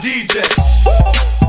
DJ.